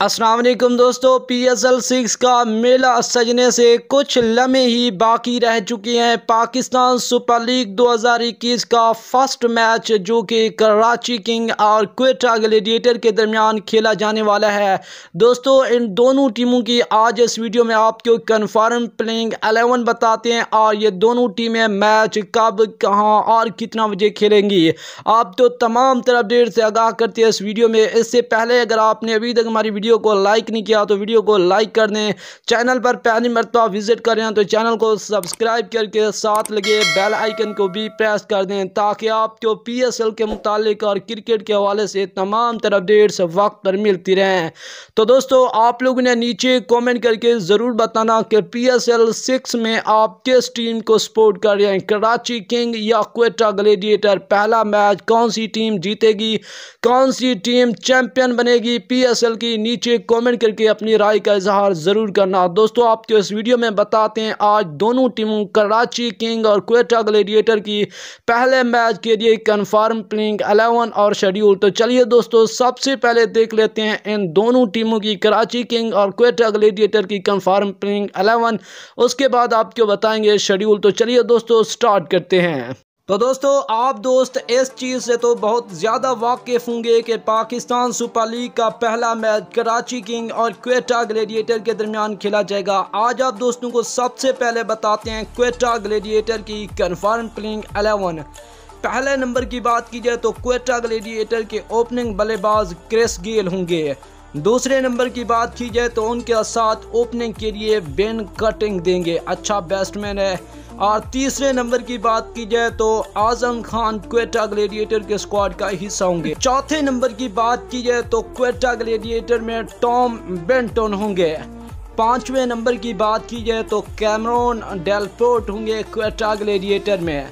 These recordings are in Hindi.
असलम दोस्तों पी एस एल सिक्स का मेला सजने से कुछ लम्हे ही बाकी रह चुके हैं। पाकिस्तान सुपर लीग 2021 का फ़र्स्ट मैच जो कि कराची किंग और क्वेटा ग्लेडिएटर के दरमियान खेला जाने वाला है। दोस्तों, इन दोनों टीमों की आज इस वीडियो में आपको कन्फर्म प्लेइंग एलेवन बताते हैं और ये दोनों टीमें मैच कब, कहाँ और कितना बजे खेलेंगी। आप तो तमाम तरह अपडेट से आगाह करते हैं इस वीडियो में। इससे पहले अगर आपने अभी तक हमारी वीडियो वीडियो को लाइक नहीं किया तो वीडियो को लाइक कर दें। चैनल पर पहली मरतबा विज़िट करें तो चैनल को सब्सक्राइब करके साथ लगे बेल आइकन को भी प्रेस कर दें ताकि आपको पी एस एल के मुतालिक और क्रिकेट के हवाले से तमाम तरह अपडेट्स वक्त पर मिलती रहें। तो दोस्तों, आप लोगों ने नीचे कॉमेंट करके ज़रूर बताना कि पी एस एल सिक्स में आप किस टीम को सपोर्ट कर रहे हैं? कराची किंग या क्वेटा ग्लेडिएटर पहला मैच कौन सी टीम जीतेगी? कौन सी टीम चैंपियन बनेगी पी एस एल की? नीचे नीचे कमेंट करके अपनी राय का इजहार ज़रूर करना। दोस्तों, आपको इस वीडियो में बताते हैं, आज दोनों टीमों कराची किंग और क्वेटा ग्लेडिएटर की पहले मैच के लिए कन्फर्म प्लेइंग अलेवन और शेड्यूल तो चलिए दोस्तों, सबसे पहले देख लेते हैं, इन दोनों टीमों की कराची किंग और क्वेटा ग्लेडिएटर की कन्फर्म प्लेइंग अलेवन उसके बाद आपको बताएँगे शेड्यूल तो चलिए दोस्तों स्टार्ट करते हैं। तो दोस्तों, आप दोस्त, इस चीज़ से तो बहुत ज़्यादा वाकिफ़ होंगे कि पाकिस्तान सुपर लीग का पहला मैच कराची किंग और क्वेटा ग्लेडिएटर के दरमियान खेला जाएगा। आज आप दोस्तों को सबसे पहले बताते हैं क्वेटा ग्लेडिएटर की कन्फर्म प्लेइंग एलेवन पहले नंबर की बात की जाए तो क्वेटा ग्लेडिएटर के ओपनिंग बल्लेबाज क्रिस गेल होंगे। दूसरे नंबर की बात की जाए तो उनके साथ ओपनिंग के लिए बेन कटिंग देंगे। अच्छा बैट्समैन है। और तीसरे नंबर की बात की जाए तो आज़म खान क्वेटा ग्लेडिएटर के स्क्वाड का हिस्सा होंगे। चौथे नंबर की बात की जाए तो क्वेटा ग्लेडिएटर में टॉम बेंटन होंगे। पाँचवें नंबर की बात की जाए तो कैमरोन डेलपोर्ट होंगे क्वेटा ग्लेडिएटर में।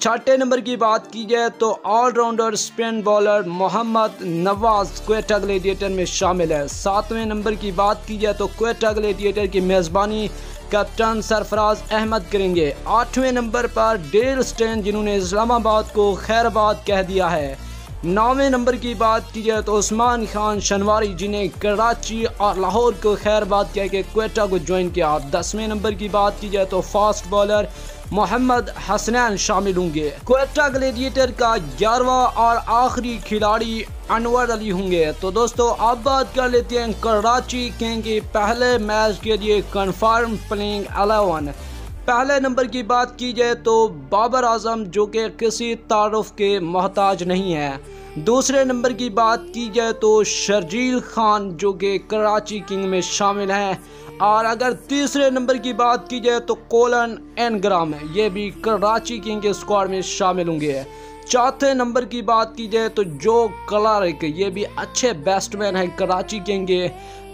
छठे नंबर की बात की जाए तो allrounder spin bowler Mohammad Nawaz Quetta Gladiator में शामिल है। सातवें नंबर की बात की जाए तो क्वेटा ग्लेडिएटर की मेज़बानी कप्तान सरफराज अहमद करेंगे। आठवें नंबर पर डेल स्टेन, जिन्होंने इस्लामाबाद को खैराबाद कह दिया है। नौवें नंबर की बात की जाए तो उस्मान खान शनवारी, जिन्हें कराची और लाहौर को खैरबाद कह के क्वेटा को ज्वाइन किया। दसवें नंबर की बात की जाए तो फास्ट बॉलर मोहम्मद हसनैन शामिल होंगे। क्वेटा ग्लेडिएटर का ग्यारहवा और आखिरी खिलाड़ी अनवर अली होंगे। तो दोस्तों, अब बात कर लेते हैं कराची किंग के पहले मैच के लिए कन्फर्म प्लेइंग अलेवन पहले नंबर की बात की जाए तो बाबर आज़म, जो कि किसी तारफ़ के मोहताज नहीं है। दूसरे नंबर की बात की जाए तो शर्जील खान, जो कि कराची किंग में शामिल हैं। और अगर तीसरे नंबर की बात की जाए तो कोलन एन ग्राम है। ये भी कराची किंग के स्क्वाड में शामिल होंगे चौथे नंबर की बात की जाए तो जो कलारिक, ये भी अच्छे बैट्समैन हैं कराची किंग के।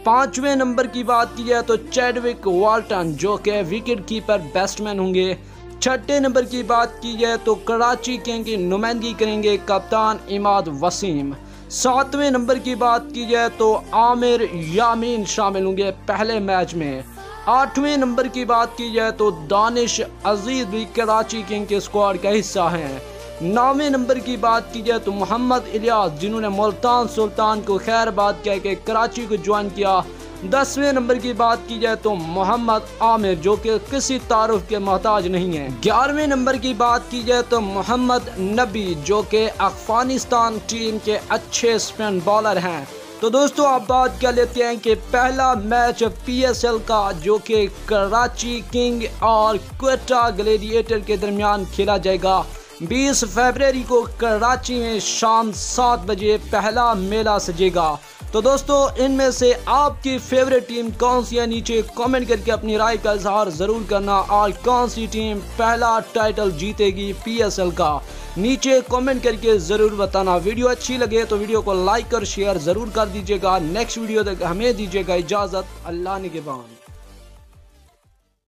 पाँचवें नंबर की बात की जाए तो चैडविक वाल्टन, जो कि विकेट कीपर बैट्समैन होंगे। छठे नंबर की बात की जाए तो कराची किंग की नुमाइंदगी करेंगे कप्तान इमाद वसीम। सातवें नंबर की बात की जाए तो आमिर यामीन शामिल होंगे पहले मैच में। आठवें नंबर की बात की जाए तो दानिश अज़ीज़ भी कराची किंग के स्क्वाड का हिस्सा हैं। नौवें नंबर की बात की जाए तो मोहम्मद इलियास, जिन्होंने मुल्तान सुल्तान को खैरबाद कह के कराची को ज्वाइन किया दसवें नंबर की बात की जाए तो मोहम्मद आमिर, जो कि किसी तारुफ के मोहताज नहीं है। ग्यारहवें नंबर की बात की जाए तो मोहम्मद नबी, जो कि अफ़गानिस्तान टीम के अच्छे स्पिन बॉलर हैं। तो दोस्तों आप बात कर लेते हैं कि पहला मैच पीएसएल का, जो कि कराची किंग और क्वेटा ग्लेडिएटर के दरमियान खेला जाएगा। 20 फरवरी को कराची में शाम सात बजे पहला मेला सजेगा। तो दोस्तों, इनमें से आपकी फेवरेट टीम कौन सी है? नीचे कमेंट करके अपनी राय का इजहार ज़रूर करना। और कौन सी टीम पहला टाइटल जीतेगी पीएसएल का? नीचे कमेंट करके ज़रूर बताना। वीडियो अच्छी लगे तो वीडियो को लाइक और शेयर ज़रूर कर दीजिएगा। नेक्स्ट वीडियो तक हमें दीजिएगा इजाज़त। अल्लाह ने के बाद